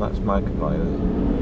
That's my complaint.